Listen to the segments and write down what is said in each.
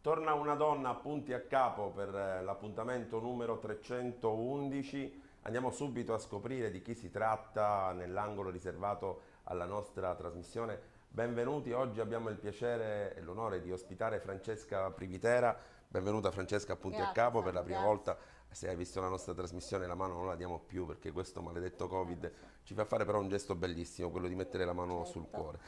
Torna una donna a punti a capo per eh, l'appuntamento numero 311. Andiamo subito a scoprire di chi si tratta nell'angolo riservato alla nostra trasmissione. Benvenuti, oggi abbiamo il piacere e l'onore di ospitare Francesca Privitera. Benvenuta Francesca a punti a capo per la prima grazie. volta. Se hai visto la nostra trasmissione la mano non la diamo più perché questo maledetto Covid ci fa fare però un gesto bellissimo, quello di mettere la mano sul Certo. cuore.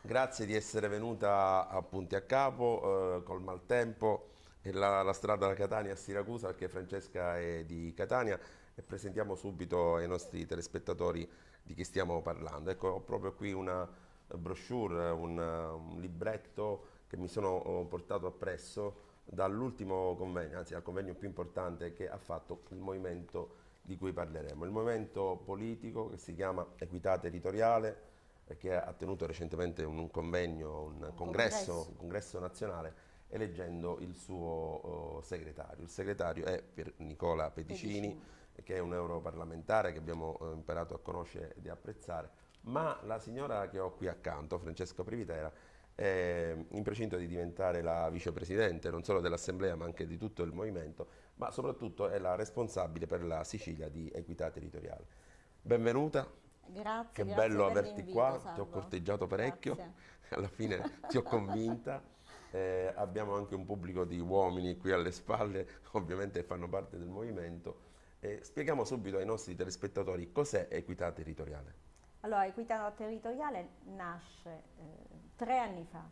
Grazie di essere venuta a punti a capo eh, col maltempo e la, la strada da Catania a Siracusa perché Francesca è di Catania e presentiamo subito ai nostri telespettatori di chi stiamo parlando. Ecco, ho proprio qui una brochure, un, un libretto che mi sono portato appresso dall'ultimo convegno, anzi dal convegno più importante che ha fatto il movimento di cui parleremo, il movimento politico che si chiama Equità Territoriale e che ha tenuto recentemente un, un convegno, un, congresso, congresso. un congresso nazionale eleggendo il suo oh, segretario. Il segretario è Pier Nicola Peticini, che è un europarlamentare che abbiamo eh, imparato a conoscere e di apprezzare, ma la signora che ho qui accanto, Francesca Privitera, in precinto di diventare la vicepresidente non solo dell'Assemblea ma anche di tutto il movimento, ma soprattutto è la responsabile per la Sicilia di Equità Territoriale. Benvenuta, Grazie, che grazie bello averti qua, ti ho Salvo. corteggiato parecchio, Grazie. alla fine ti ho convinta. Eh, abbiamo anche un pubblico di uomini qui alle spalle, ovviamente fanno parte del movimento. Eh, spieghiamo subito ai nostri telespettatori cos'è equità territoriale. Allora, Equità Territoriale nasce eh, tre anni fa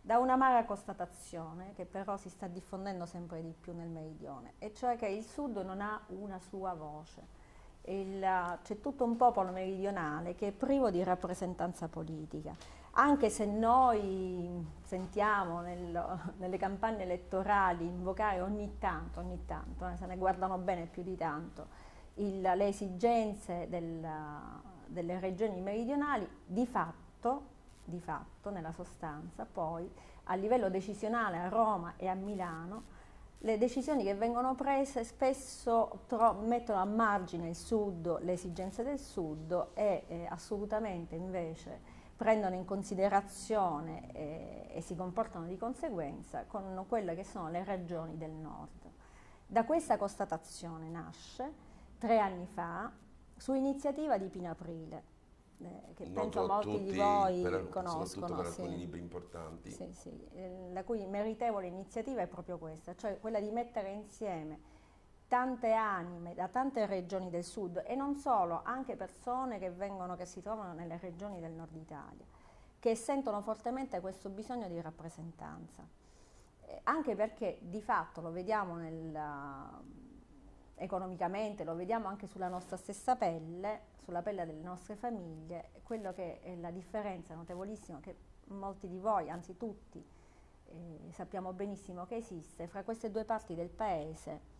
da un'amara constatazione che però si sta diffondendo sempre di più nel meridione, e cioè che il Sud non ha una sua voce. C'è tutto un popolo meridionale che è privo di rappresentanza politica, anche se noi sentiamo nel- nelle campagne elettorali invocare ogni tanto, ogni tanto, eh, se ne guardano bene più di tanto, il- le esigenze del- delle regioni meridionali, di fatto, di fatto, nella sostanza, poi a livello decisionale a Roma e a Milano, le decisioni che vengono prese spesso mettono a margine il Sud, le esigenze del Sud e eh, assolutamente invece prendono in considerazione eh, e si comportano di conseguenza con quelle che sono le ragioni del Nord. Da questa constatazione nasce tre anni fa su iniziativa di Pino Aprile, eh, che Noto penso molti tutti di voi per- soprattutto conoscono. per sì. alcuni libri importanti. Sì, sì, eh, la cui meritevole iniziativa è proprio questa, cioè quella di mettere insieme tante anime da tante regioni del sud e non solo, anche persone che vengono, che si trovano nelle regioni del nord Italia, che sentono fortemente questo bisogno di rappresentanza. Eh, anche perché di fatto lo vediamo nel, economicamente, lo vediamo anche sulla nostra stessa pelle, sulla pelle delle nostre famiglie, quello che è la differenza notevolissima che molti di voi, anzi tutti, eh, sappiamo benissimo che esiste fra queste due parti del paese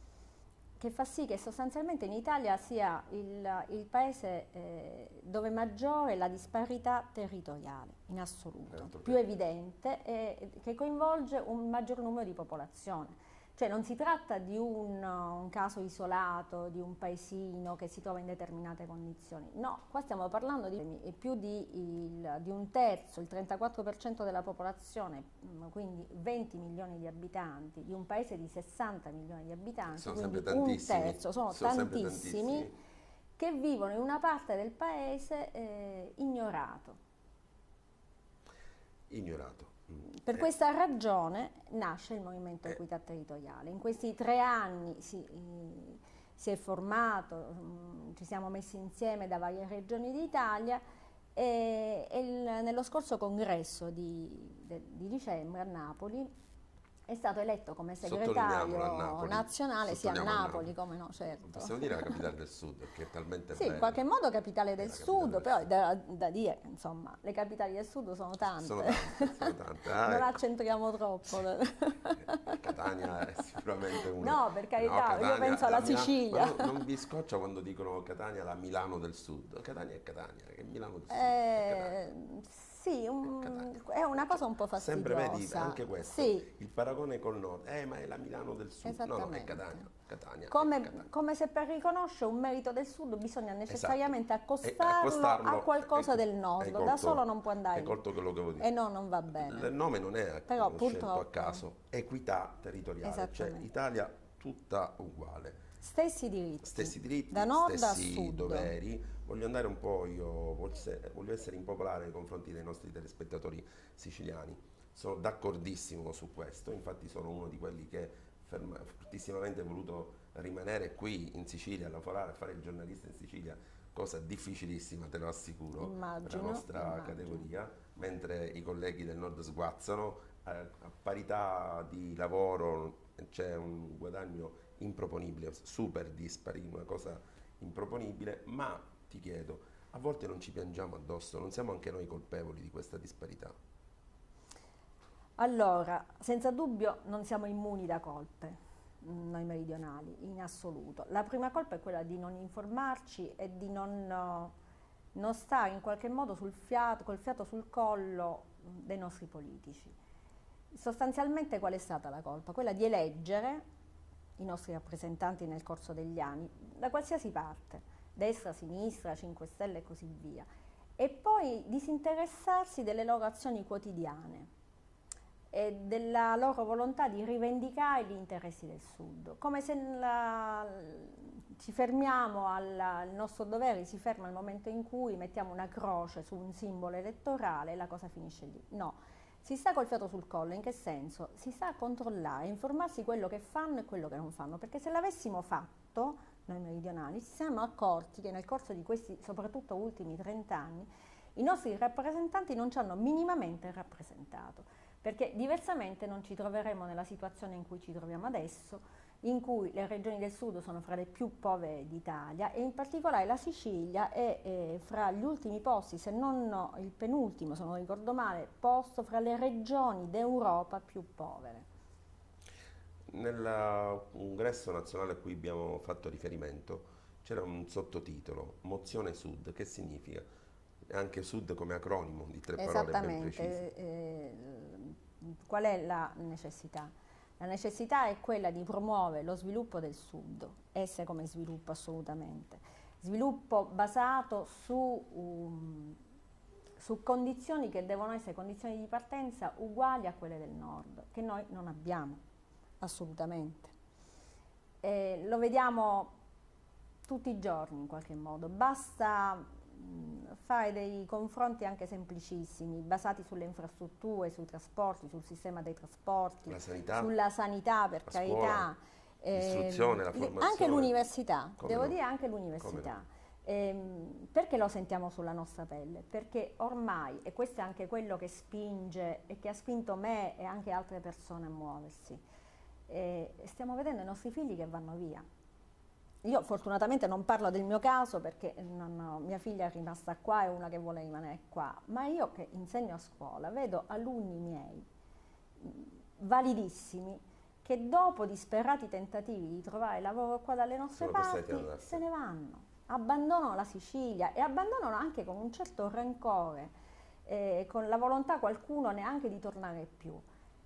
che fa sì che sostanzialmente in Italia sia il, il paese eh, dove maggiore è la disparità territoriale in assoluto, Certo, più evidente e che coinvolge un maggior numero di popolazione. Cioè non si tratta di un, un caso isolato, di un paesino che si trova in determinate condizioni, no, qua stiamo parlando di più di, il- di un terzo, il 34% della popolazione, mm, quindi 20 milioni di abitanti, di un paese di 60 milioni di abitanti, Sono quindi sempre un tantissimi. terzo, sono, sempre tantissimi, che vivono in una parte del paese eh, ignorato. Ignorato. Per Eh, questa ragione nasce il Movimento Eh. Equità Territoriale. In questi tre anni si, eh, si è formato, mm, ci siamo messi insieme da varie regioni d'Italia e, e il- nello scorso congresso di, de- di dicembre a Napoli è stato eletto come segretario nazionale, sì a Napoli, come no, certo. Possiamo dire la capitale del sud perché è talmente Sì, in qualche modo capitale del capitale sud, del però è da, da dire, insomma, le capitali del sud sono tante. Sono tante, sono tante. Ah, non ecco. accentriamo troppo. Catania è sicuramente una. No, per carità, io penso alla la Milano- Sicilia. ma non, vi scoccia quando dicono Catania la Milano del Sud. Catania è Catania, che Milano del Sud. è Eh, Sì, un, è una cosa un po' fastidiosa. Sempre vedi anche questo, sì. il paragone col nord, eh ma è la Milano del sud, no no è Catania. Catania, come, Catania. come, se per riconoscere un merito del sud bisogna esatto. necessariamente esatto. accostarlo, accostarlo, a qualcosa è, del nord, colto, da solo non può andare. Hai colto quello che vuol dire. E no, non va bene. Il nome non è Però, scelto a caso, equità territoriale, cioè Italia tutta uguale. Stessi diritti. Stessi diritti, da nord stessi a sud. doveri. Voglio andare un po', io voglio essere impopolare nei confronti dei nostri telespettatori siciliani. Sono d'accordissimo su questo, infatti sono uno di quelli che fortissimamente ha voluto rimanere qui in Sicilia a lavorare, a fare il giornalista in Sicilia, cosa difficilissima, te lo assicuro, immagino, per la nostra immagino. categoria, mentre i colleghi del nord sguazzano, a parità di lavoro c'è un guadagno improponibile, super dispari, una cosa improponibile, ma ti chiedo, a volte non ci piangiamo addosso, non siamo anche noi colpevoli di questa disparità? Allora, senza dubbio non siamo immuni da colpe, mm, noi meridionali, in assoluto. La prima colpa è quella di non informarci e di non, non stare in qualche modo sul fiato, col fiato sul collo mm, dei nostri politici. Sostanzialmente qual è stata la colpa? Quella di eleggere i nostri rappresentanti nel corso degli anni, da qualsiasi parte, destra, sinistra, 5 Stelle e così via, e poi disinteressarsi delle loro azioni quotidiane e della loro volontà di rivendicare gli interessi del Sud, come se la, ci fermiamo al, al nostro dovere, si ferma il momento in cui mettiamo una croce su un simbolo elettorale e la cosa finisce lì. No, si sta col fiato sul collo, in che senso? Si sta a controllare, informarsi quello che fanno e quello che non fanno, perché se l'avessimo fatto, noi meridionali, ci siamo accorti che nel corso di questi, soprattutto ultimi 30 anni, i nostri rappresentanti non ci hanno minimamente rappresentato, perché diversamente non ci troveremo nella situazione in cui ci troviamo adesso, in cui le regioni del sud sono fra le più povere d'Italia e in particolare la Sicilia è, è fra gli ultimi posti, se non il penultimo, se non ricordo male, posto fra le regioni d'Europa più povere. Nell'ingresso nazionale a cui abbiamo fatto riferimento c'era un sottotitolo, Mozione Sud, che significa? Anche Sud come acronimo di tre parole ben precise. Eh, qual è la necessità? La necessità è quella di promuovere lo sviluppo del Sud, esse come sviluppo assolutamente. Sviluppo basato su, um, su condizioni che devono essere condizioni di partenza uguali a quelle del Nord, che noi non abbiamo, assolutamente. E lo vediamo tutti i giorni in qualche modo, basta fare dei confronti anche semplicissimi, basati sulle infrastrutture, sui trasporti, sul sistema dei trasporti, sanità, sulla sanità per carità. L'istruzione, eh, la formazione. Anche l'università, devo no? dire anche l'università. No? Eh, perché lo sentiamo sulla nostra pelle? Perché ormai, e questo è anche quello che spinge e che ha spinto me e anche altre persone a muoversi, eh, stiamo vedendo i nostri figli che vanno via. Io fortunatamente non parlo del mio caso perché non, mia figlia è rimasta qua e una che vuole rimanere qua, ma io che insegno a scuola vedo alunni miei validissimi che dopo disperati tentativi di trovare lavoro qua dalle nostre parti se ne vanno, abbandonano la Sicilia e abbandonano anche con un certo rancore, eh, con la volontà qualcuno neanche di tornare più.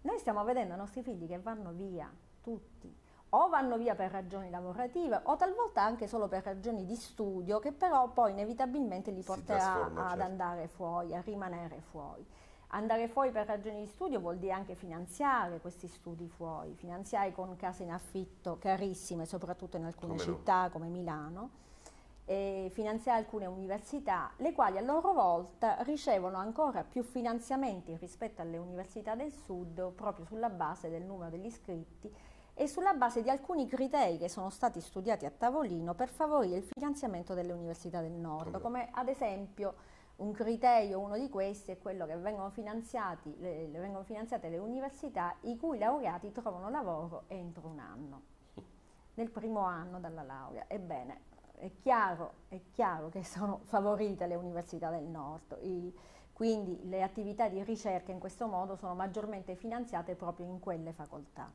Noi stiamo vedendo i nostri figli che vanno via, tutti o vanno via per ragioni lavorative o talvolta anche solo per ragioni di studio che però poi inevitabilmente li porterà ad certo. andare fuori, a rimanere fuori. Andare fuori per ragioni di studio vuol dire anche finanziare questi studi fuori, finanziare con case in affitto carissime, soprattutto in alcune come città no. come Milano, e finanziare alcune università, le quali a loro volta ricevono ancora più finanziamenti rispetto alle università del sud proprio sulla base del numero degli iscritti e sulla base di alcuni criteri che sono stati studiati a tavolino per favorire il finanziamento delle università del nord, come ad esempio un criterio, uno di questi è quello che vengono, le, le vengono finanziate le università i cui laureati trovano lavoro entro un anno, nel primo anno dalla laurea. Ebbene, è chiaro, è chiaro che sono favorite le università del nord, i, quindi le attività di ricerca in questo modo sono maggiormente finanziate proprio in quelle facoltà.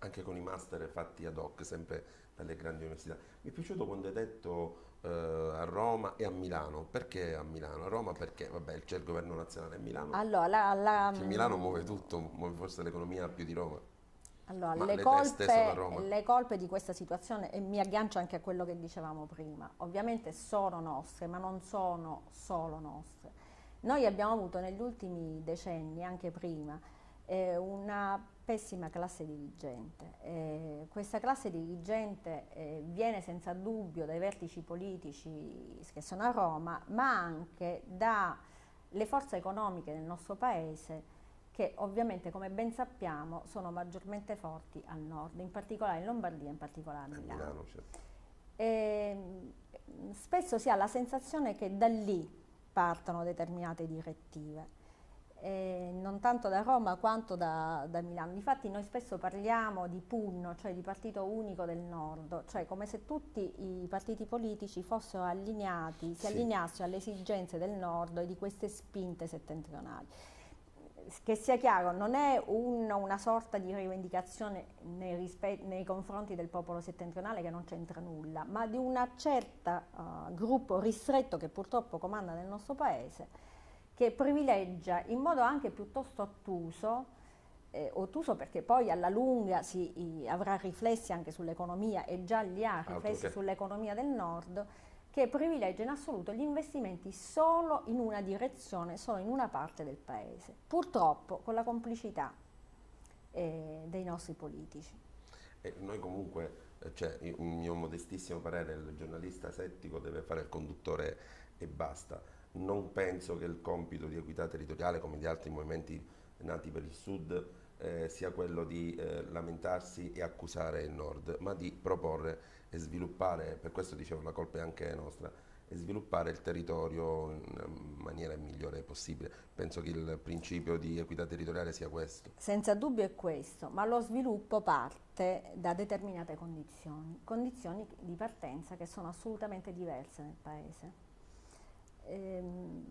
anche con i master fatti ad hoc, sempre dalle grandi università. Mi è piaciuto quando hai detto eh, a Roma e a Milano. Perché a Milano? A Roma perché? Vabbè, c'è il governo nazionale a Milano. Allora, la, la, Milano muove tutto, muove forse l'economia più di Roma. Allora, le, le, colpe, le, colpe, di questa situazione, e mi aggancio anche a quello che dicevamo prima, ovviamente sono nostre, ma non sono solo nostre. Noi abbiamo avuto negli ultimi decenni, anche prima, eh, una pessima classe dirigente. Eh, questa classe dirigente eh, viene senza dubbio dai vertici politici che sono a Roma, ma anche dalle forze economiche del nostro paese che ovviamente come ben sappiamo sono maggiormente forti al nord, in particolare in Lombardia, in particolare a Milano. Milano certo. e, ehm, spesso si ha la sensazione che da lì partano determinate direttive. Eh, non tanto da Roma quanto da, da, Milano. Difatti noi spesso parliamo di PUN, cioè di partito unico del nord, cioè come se tutti i partiti politici fossero allineati, si sì. allineassero alle esigenze del nord e di queste spinte settentrionali che sia chiaro, non è un, una sorta di rivendicazione nei, rispe- nei, confronti del popolo settentrionale che non c'entra nulla, ma di un certo uh, gruppo ristretto che purtroppo comanda nel nostro paese, che privilegia in modo anche piuttosto ottuso, eh, ottuso perché poi alla lunga si i, avrà riflessi anche sull'economia e già li ha riflessi ah, sull'economia del nord, che privilegia in assoluto gli investimenti solo in una direzione, solo in una parte del paese, purtroppo con la complicità eh, dei nostri politici. E noi comunque, eh, cioè, un mio modestissimo parere, il giornalista settico deve fare il conduttore e basta. Non penso che il compito di equità territoriale, come di altri movimenti nati per il Sud, eh, sia quello di eh, lamentarsi e accusare il Nord, ma di proporre e sviluppare, per questo dicevo la colpa è anche nostra, e sviluppare il territorio in maniera migliore possibile. Penso che il principio di equità territoriale sia questo. Senza dubbio è questo, ma lo sviluppo parte da determinate condizioni, condizioni di partenza che sono assolutamente diverse nel Paese. Ehm,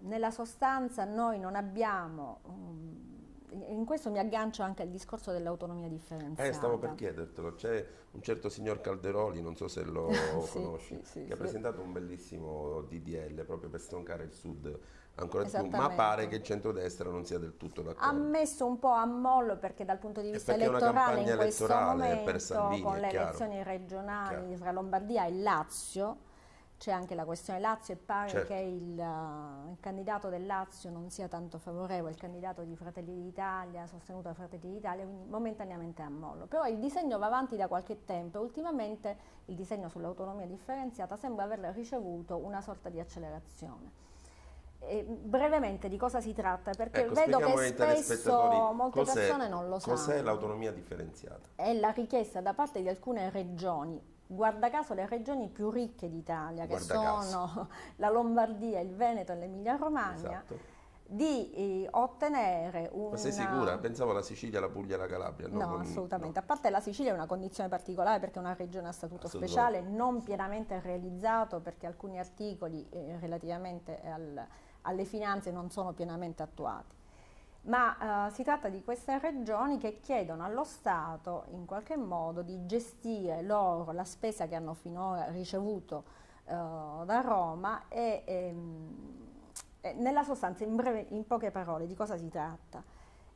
nella sostanza noi non abbiamo um, in questo mi aggancio anche al discorso dell'autonomia differenziata. Eh, stavo per chiedertelo, c'è un certo signor Calderoli, non so se lo sì, conosci, sì, sì, che ha presentato un bellissimo DDL proprio per stroncare il Sud ancora di più, ma pare che il centrodestra non sia del tutto d'accordo. Ha messo un po' a mollo perché dal punto di vista elettorale in questo momento, Salvini, con le chiaro, elezioni regionali chiaro. tra Lombardia e Lazio, c'è anche la questione Lazio e pare certo. che il, uh, il, candidato del Lazio non sia tanto favorevole, il candidato di Fratelli d'Italia, sostenuto da Fratelli d'Italia, quindi momentaneamente a mollo. Però il disegno va avanti da qualche tempo e ultimamente il disegno sull'autonomia differenziata sembra aver ricevuto una sorta di accelerazione. E brevemente di cosa si tratta? Perché ecco, vedo che spesso molte persone non lo sanno. Cos'è l'autonomia differenziata? È la richiesta da parte di alcune regioni guarda caso le regioni più ricche d'Italia, che sono la Lombardia, il Veneto e l'Emilia Romagna, esatto. di eh, ottenere una... Ma sei sicura? Pensavo alla Sicilia, la Puglia e la Calabria. No, no assolutamente. No. A parte la Sicilia è una condizione particolare perché è una regione a statuto speciale, non pienamente realizzato perché alcuni articoli eh, relativamente al, alle finanze non sono pienamente attuati ma eh, si tratta di queste regioni che chiedono allo Stato in qualche modo di gestire loro la spesa che hanno finora ricevuto eh, da Roma e, ehm, e, nella sostanza, in, breve, in poche parole, di cosa si tratta?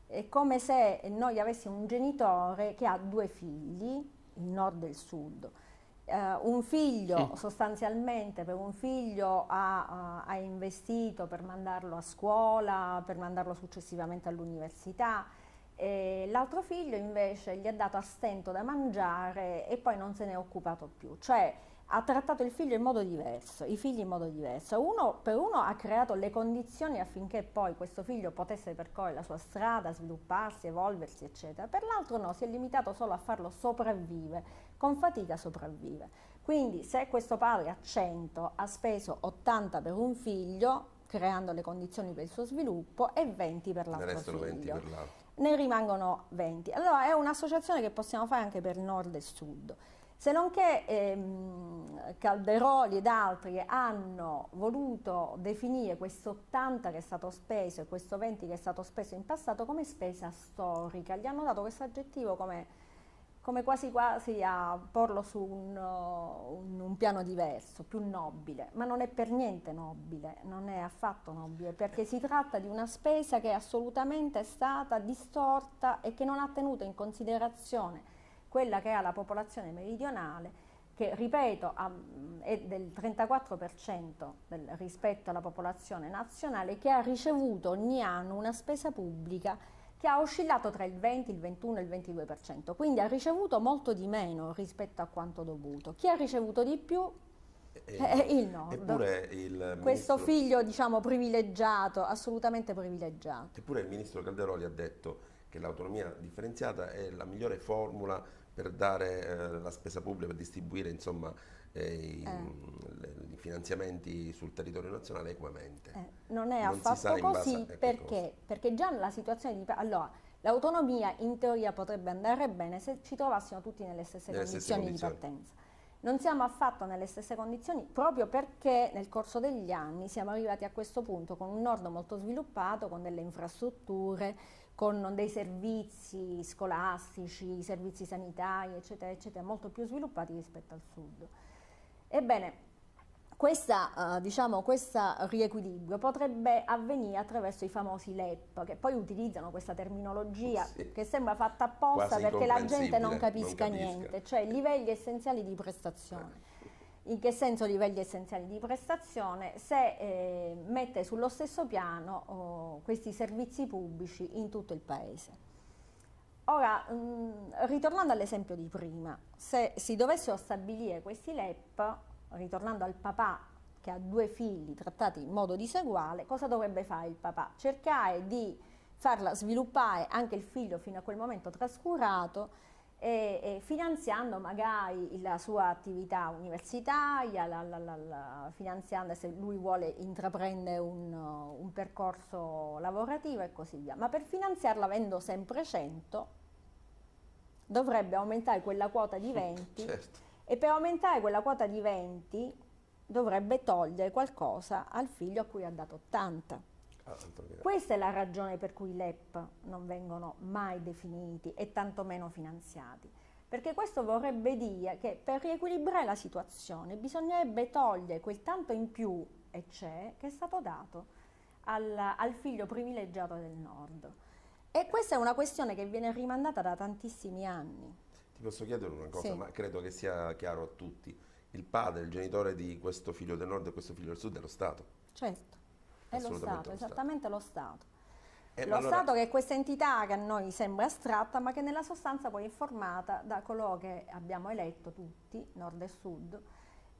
È come se noi avessimo un genitore che ha due figli, il nord e il sud, Uh, un figlio, sì. sostanzialmente per un figlio ha, uh, ha, investito per mandarlo a scuola, per mandarlo successivamente all'università, l'altro figlio invece gli ha dato a stento da mangiare e poi non se ne è occupato più. Cioè ha trattato il figlio in modo diverso, i figli in modo diverso. Uno, per uno ha creato le condizioni affinché poi questo figlio potesse percorrere la sua strada, svilupparsi, evolversi, eccetera. Per l'altro no, si è limitato solo a farlo sopravvivere con fatica sopravvive. Quindi se questo padre a 100 ha speso 80 per un figlio, creando le condizioni per il suo sviluppo, e 20 per l'altro figlio. 20 per l'altro. Ne rimangono 20. Allora è un'associazione che possiamo fare anche per nord e sud. Se non che ehm, Calderoli ed altri hanno voluto definire questo 80 che è stato speso e questo 20 che è stato speso in passato come spesa storica, gli hanno dato questo aggettivo come come quasi quasi a porlo su un, un, un, piano diverso, più nobile, ma non è per niente nobile, non è affatto nobile, perché si tratta di una spesa che è assolutamente stata distorta e che non ha tenuto in considerazione quella che è la popolazione meridionale, che ripeto è del 34% del, rispetto alla popolazione nazionale, che ha ricevuto ogni anno una spesa pubblica che ha oscillato tra il 20, il 21 e il 22%, quindi ha ricevuto molto di meno rispetto a quanto dovuto. Chi ha ricevuto di più è il nord. Eppure il Questo ministro, figlio, diciamo, privilegiato, assolutamente privilegiato. Eppure il ministro Calderoli ha detto che l'autonomia differenziata è la migliore formula per dare eh, la spesa pubblica, per distribuire insomma, eh, i, eh. i, finanziamenti sul territorio nazionale equamente. Eh, non è non affatto così perché, perché, già nella situazione di... Allora, l'autonomia in teoria potrebbe andare bene se ci trovassimo tutti nelle stesse, nelle condizioni, stesse condizioni di partenza. Non siamo affatto nelle stesse condizioni proprio perché nel corso degli anni siamo arrivati a questo punto con un nord molto sviluppato, con delle infrastrutture, con dei servizi scolastici, servizi sanitari, eccetera, eccetera, molto più sviluppati rispetto al sud. Ebbene, questa, uh, diciamo, questo riequilibrio potrebbe avvenire attraverso i famosi LEP, che poi utilizzano questa terminologia sì. che sembra fatta apposta perché la gente non capisca, non capisca, niente, cioè livelli essenziali di prestazione. In che senso livelli essenziali di prestazione? Se eh, mette sullo stesso piano oh, questi servizi pubblici in tutto il paese. Ora, mm, ritornando all'esempio di prima, se si dovessero stabilire questi LEP, ritornando al papà che ha due figli trattati in modo diseguale, cosa dovrebbe fare il papà? Cercare di farla sviluppare anche il figlio fino a quel momento trascurato e, e finanziando magari la sua attività universitaria, la, la, la, finanziando se lui vuole intraprendere un, un, percorso lavorativo e così via. Ma per finanziarla avendo sempre 100 dovrebbe aumentare quella quota di 20 certo. e per aumentare quella quota di 20 dovrebbe togliere qualcosa al figlio a cui ha dato 80. Questa è la ragione per cui i LEP non vengono mai definiti e tantomeno finanziati. Perché questo vorrebbe dire che per riequilibrare la situazione bisognerebbe togliere quel tanto in più, e c'è, che è stato dato al, al figlio privilegiato del nord. E questa è una questione che viene rimandata da tantissimi anni. Ti posso chiedere una cosa, sì. ma credo che sia chiaro a tutti. Il padre, il genitore di questo figlio del nord e questo figlio del sud è lo Stato. Certo. È lo Stato, esattamente lo Stato. Eh, lo allora... Stato che è questa entità che a noi sembra astratta, ma che nella sostanza poi è formata da coloro che abbiamo eletto tutti, nord e sud,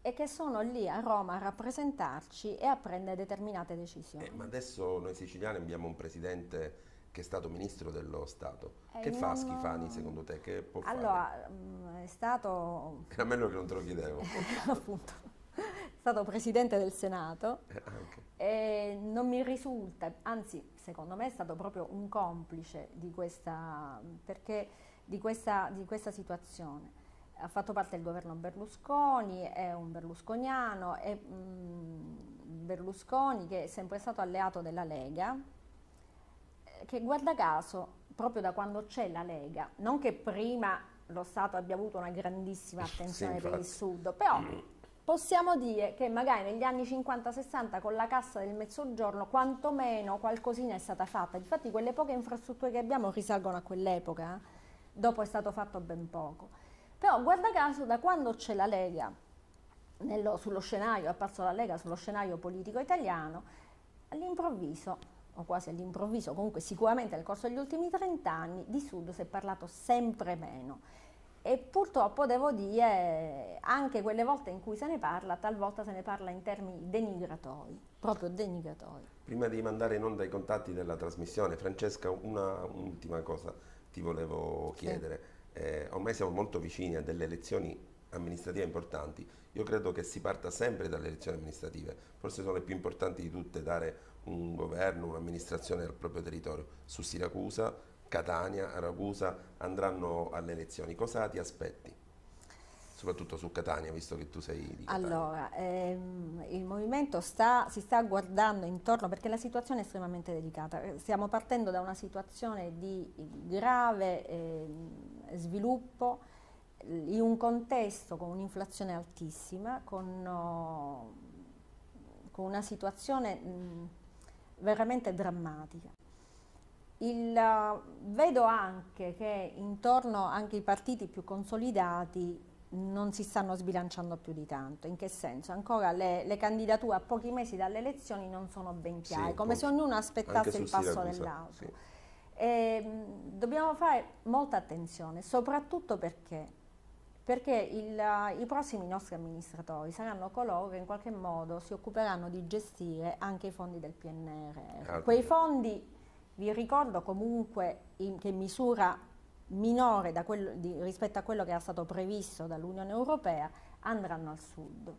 e che sono lì a Roma a rappresentarci e a prendere determinate decisioni. Eh, ma adesso noi siciliani abbiamo un presidente che è stato ministro dello Stato. Eh, che fa Schifani secondo te? Che può allora, fare? Allora, mm, è stato... Era meglio che non te lo chiedevo. Appunto stato presidente del Senato eh, e non mi risulta, anzi secondo me è stato proprio un complice di questa, di questa, di questa situazione. Ha fatto parte del governo Berlusconi, è un berlusconiano, è mm, Berlusconi che è sempre stato alleato della Lega, che guarda caso, proprio da quando c'è la Lega, non che prima lo Stato abbia avuto una grandissima attenzione sì, per il Sud, però possiamo dire che magari negli anni 50-60 con la cassa del mezzogiorno quantomeno qualcosina è stata fatta. Infatti quelle poche infrastrutture che abbiamo risalgono a quell'epoca, eh? dopo è stato fatto ben poco. Però guarda caso da quando c'è la Lega nello, sullo scenario, è apparso la Lega sullo scenario politico italiano, all'improvviso, o quasi all'improvviso, comunque sicuramente nel corso degli ultimi 30 anni, di Sud si è parlato sempre meno e purtroppo devo dire anche quelle volte in cui se ne parla, talvolta se ne parla in termini denigratori, proprio denigratori. Prima di mandare in onda i contatti della trasmissione, Francesca, un'ultima cosa ti volevo chiedere. Sì. Eh, ormai siamo molto vicini a delle elezioni amministrative importanti. Io credo che si parta sempre dalle elezioni amministrative, forse sono le più importanti di tutte, dare un governo, un'amministrazione al proprio territorio. Su Siracusa Catania, Ragusa andranno alle elezioni. Cosa ti aspetti? Soprattutto su Catania, visto che tu sei di Catania. Allora, ehm, il movimento sta, si sta guardando intorno perché la situazione è estremamente delicata. Eh, stiamo partendo da una situazione di grave eh, sviluppo in un contesto con un'inflazione altissima, con, no, con una situazione mh, veramente drammatica. Il, vedo anche che intorno anche ai partiti più consolidati non si stanno sbilanciando più di tanto. In che senso? Ancora le, le candidature a pochi mesi dalle elezioni non sono ben chiare, sì, come se ognuno aspettasse il passo dell'altro. Sì. dobbiamo fare molta attenzione, soprattutto perché, perché il, i prossimi nostri amministratori saranno coloro che in qualche modo si occuperanno di gestire anche i fondi del PNRR. Ah, Quei fondi vi ricordo comunque in che misura minore quello, di, rispetto a quello che era stato previsto dall'Unione Europea andranno al sud.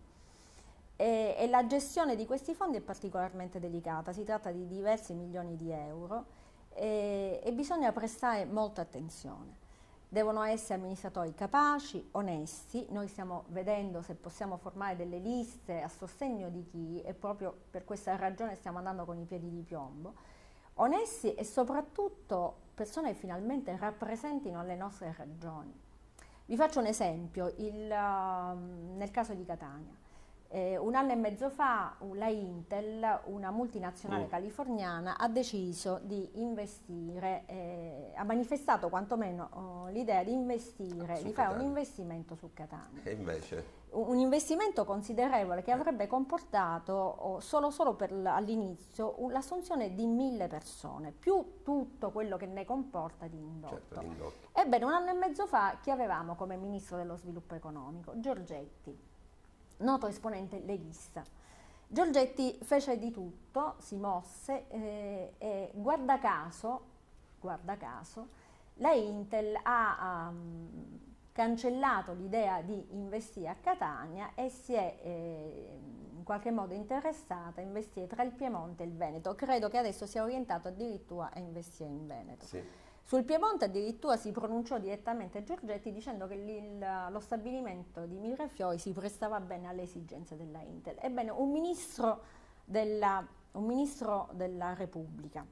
E, e, la gestione di questi fondi è particolarmente delicata, si tratta di diversi milioni di euro e, e bisogna prestare molta attenzione. Devono essere amministratori capaci, onesti, noi stiamo vedendo se possiamo formare delle liste a sostegno di chi e proprio per questa ragione stiamo andando con i piedi di piombo onesti e soprattutto persone che finalmente rappresentino le nostre ragioni. Vi faccio un esempio, il, uh, nel caso di Catania. Eh, un anno e mezzo fa la Intel, una multinazionale mm. californiana, ha deciso di investire, eh, ha manifestato quantomeno oh, l'idea di investire, di fare un investimento su Catania. E invece? Un investimento considerevole che avrebbe comportato solo, solo all'inizio l'assunzione di mille persone, più tutto quello che ne comporta di indotto. Certo, l'indotto. Ebbene, un anno e mezzo fa chi avevamo come Ministro dello Sviluppo Economico? Giorgetti noto esponente leghista. Giorgetti fece di tutto, si mosse eh, e guarda caso, guarda caso, la Intel ha um, cancellato l'idea di investire a Catania e si è eh, in qualche modo interessata a investire tra il Piemonte e il Veneto. Credo che adesso sia orientato addirittura a investire in Veneto. Sì. Sul Piemonte addirittura si pronunciò direttamente Giorgetti dicendo che il, lo stabilimento di Mirafiori si prestava bene alle esigenze della Intel. Ebbene, un ministro della, un ministro della Repubblica,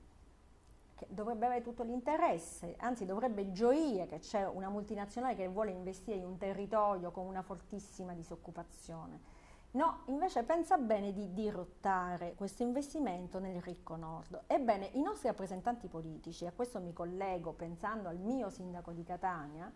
che dovrebbe avere tutto l'interesse, anzi dovrebbe gioire che c'è una multinazionale che vuole investire in un territorio con una fortissima disoccupazione, No, invece pensa bene di dirottare questo investimento nel ricco nord. Ebbene, i nostri rappresentanti politici, a questo mi collego pensando al mio sindaco di Catania,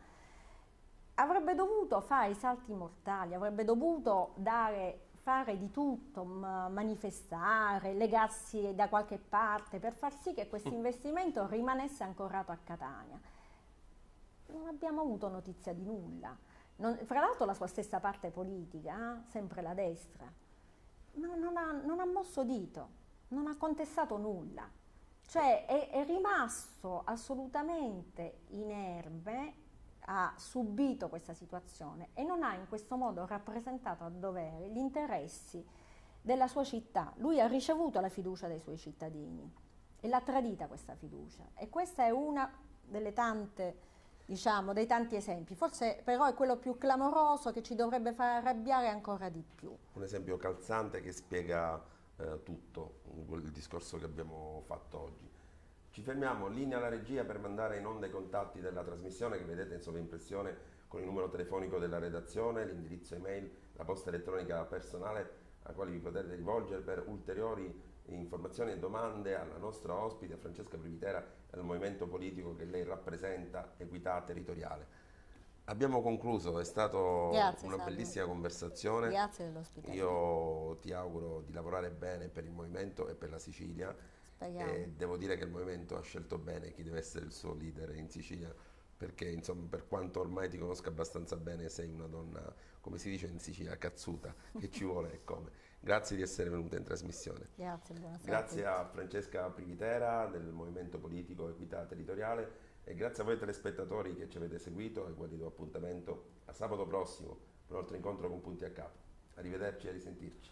avrebbe dovuto fare i salti mortali, avrebbe dovuto dare, fare di tutto, manifestare, legarsi da qualche parte per far sì che questo investimento rimanesse ancorato a Catania. Non abbiamo avuto notizia di nulla. Non, fra l'altro la sua stessa parte politica, eh, sempre la destra, non, non, ha, non, ha, mosso dito, non ha contestato nulla. Cioè è, è rimasto assolutamente inerme, ha subito questa situazione e non ha in questo modo rappresentato a dovere gli interessi della sua città. Lui ha ricevuto la fiducia dei suoi cittadini e l'ha tradita questa fiducia. E questa è una delle tante diciamo, dei tanti esempi. Forse però è quello più clamoroso che ci dovrebbe far arrabbiare ancora di più. Un esempio calzante che spiega eh, tutto, il discorso che abbiamo fatto oggi. Ci fermiamo, linea alla regia per mandare in onda i contatti della trasmissione che vedete in sovraimpressione con il numero telefonico della redazione, l'indirizzo email, la posta elettronica personale a quali vi potete rivolgere per ulteriori informazioni e domande alla nostra ospite, a Francesca Privitera e al movimento politico che lei rappresenta, Equità Territoriale. Abbiamo concluso, è stata una salve. bellissima conversazione. Grazie dell'ospitalità. Io ti auguro di lavorare bene per il movimento e per la Sicilia. E devo dire che il movimento ha scelto bene chi deve essere il suo leader in Sicilia, perché insomma per quanto ormai ti conosca abbastanza bene sei una donna, come si dice in Sicilia, cazzuta, che ci vuole e come. Grazie di essere venuta in trasmissione. Grazie, buonasera. Grazie a, a Francesca Privitera del Movimento Politico Equità Territoriale e grazie a voi telespettatori che ci avete seguito e vi do appuntamento a sabato prossimo per un altro incontro con Punti a Capo. Arrivederci e a risentirci.